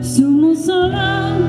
sono solo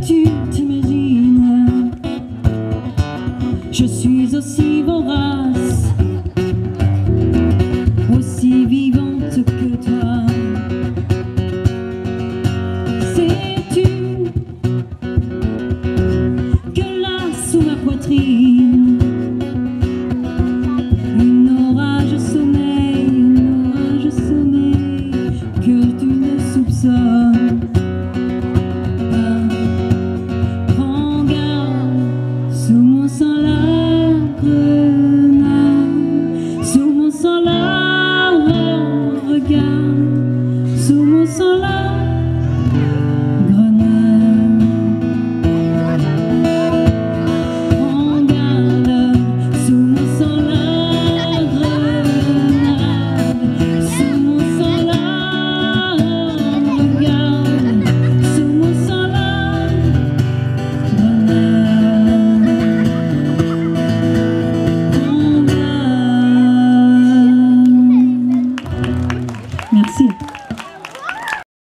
tu t'imagines? Je suis aussi vorace Aussi vivante que toi. Sais-tu Que là, sous ma poitrine une orage sommeil, une orage sommeil Que tu ne soupçonnes?